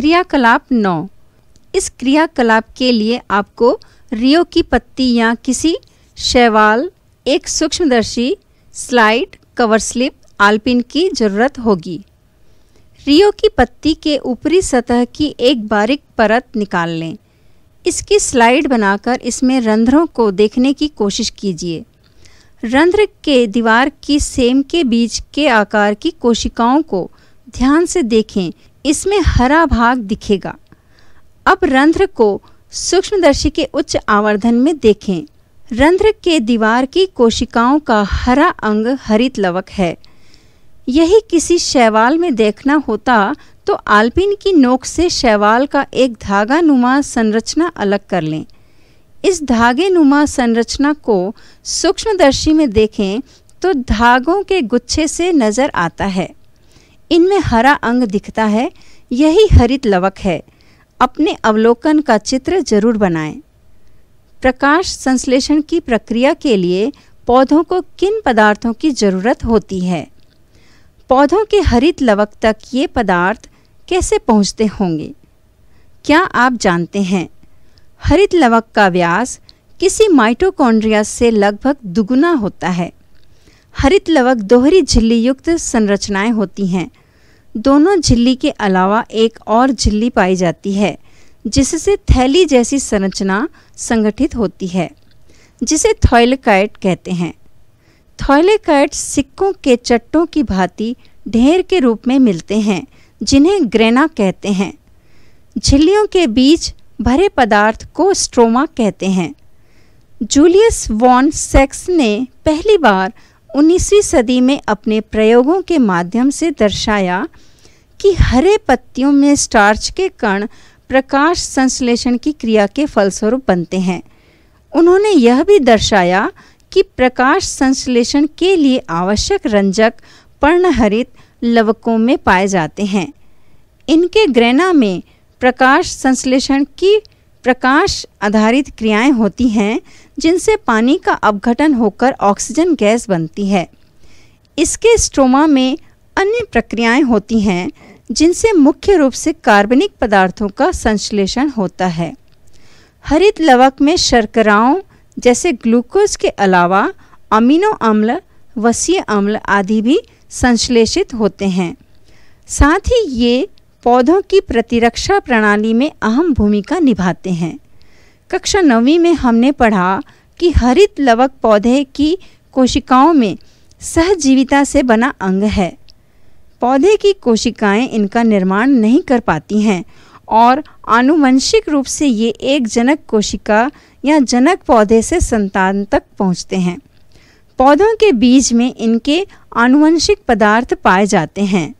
क्रियाकलाप नौ। इस क्रियाकलाप के लिए आपको रियो की पत्ती या किसी शैवाल, एक सूक्ष्मदर्शी, स्लाइड, कवर स्लिप, आलपिन की ज़रूरत होगी। रियो की पत्ती के ऊपरी सतह की एक बारीक परत निकाल लें। इसकी स्लाइड बनाकर इसमें रंध्रों को देखने की कोशिश कीजिए। रंध्र के दीवार की सेम के बीच के आकार की कोशिकाओं को ध्यान से देखें इसमें हरा भाग दिखेगा। अब रंध्र को सूक्ष्मदर्शी के उच्च आवर्धन में देखें। रंध्र के दीवार की कोशिकाओं का हरा अंग हरित लवक है। यही किसी शैवाल में देखना होता तो आल्पिन की नोक से शैवाल का एक धागा नुमा संरचना अलग कर लें। इस धागे नुमा संरचना को सूक्ष्मदर्शी में देखें तो धागों के गुच्छे से नज़र आता है। इनमें हरा अंग दिखता है, यही हरित लवक है। अपने अवलोकन का चित्र ज़रूर बनाएँ। प्रकाश संश्लेषण की प्रक्रिया के लिए पौधों को किन पदार्थों की ज़रूरत होती है? पौधों के हरित लवक तक ये पदार्थ कैसे पहुँचते होंगे? क्या आप जानते हैं? हरित लवक का व्यास किसी माइटोकॉन्ड्रिया से लगभग दुगुना होता है। हरित लवक दोहरी झिल्ली युक्त संरचनाएँ होती हैं दोनों झिल्ली के अलावा एक और झिल्ली पाई जाती है, जिससे थैली जैसी संरचना संगठित होती है, जिसे थॉयलेकाइट कहते हैं। थॉयलेकाइट सिक्कों के चट्टों की भांति ढेर के रूप में मिलते हैं, जिन्हें ग्रेना कहते हैं। झिल्लियों के बीच भरे पदार्थ को स्ट्रोमा कहते हैं। जूलियस वॉन सेक्स ने पहली बार 19वीं सदी में अपने प्रयोगों के माध्यम से दर्शाया कि हरे पत्तियों में स्टार्च के कण प्रकाश संश्लेषण की क्रिया के फलस्वरूप बनते हैं। उन्होंने यह भी दर्शाया कि प्रकाश संश्लेषण के लिए आवश्यक रंजक पर्णहरित लवकों में पाए जाते हैं। इनके ग्रेना में प्रकाश संश्लेषण की प्रकाश आधारित क्रियाएँ होती हैं, जिनसे पानी का अपघटन होकर ऑक्सीजन गैस बनती है। इसके स्ट्रोमा में अन्य प्रक्रियाएँ होती हैं, जिनसे मुख्य रूप से कार्बनिक पदार्थों का संश्लेषण होता है। हरित लवक में शर्कराओं जैसे ग्लूकोज के अलावा अमीनो अम्ल, वसीय अम्ल आदि भी संश्लेषित होते हैं। साथ ही ये पौधों की प्रतिरक्षा प्रणाली में अहम भूमिका निभाते हैं। कक्षा नवीं में हमने पढ़ा कि हरित लवक पौधे की कोशिकाओं में सहजीविता से बना अंग है। पौधे की कोशिकाएँ इनका निर्माण नहीं कर पाती हैं और आनुवंशिक रूप से ये एक जनक कोशिका या जनक पौधे से संतान तक पहुँचते हैं। पौधों के बीज में इनके आनुवंशिक पदार्थ पाए जाते हैं।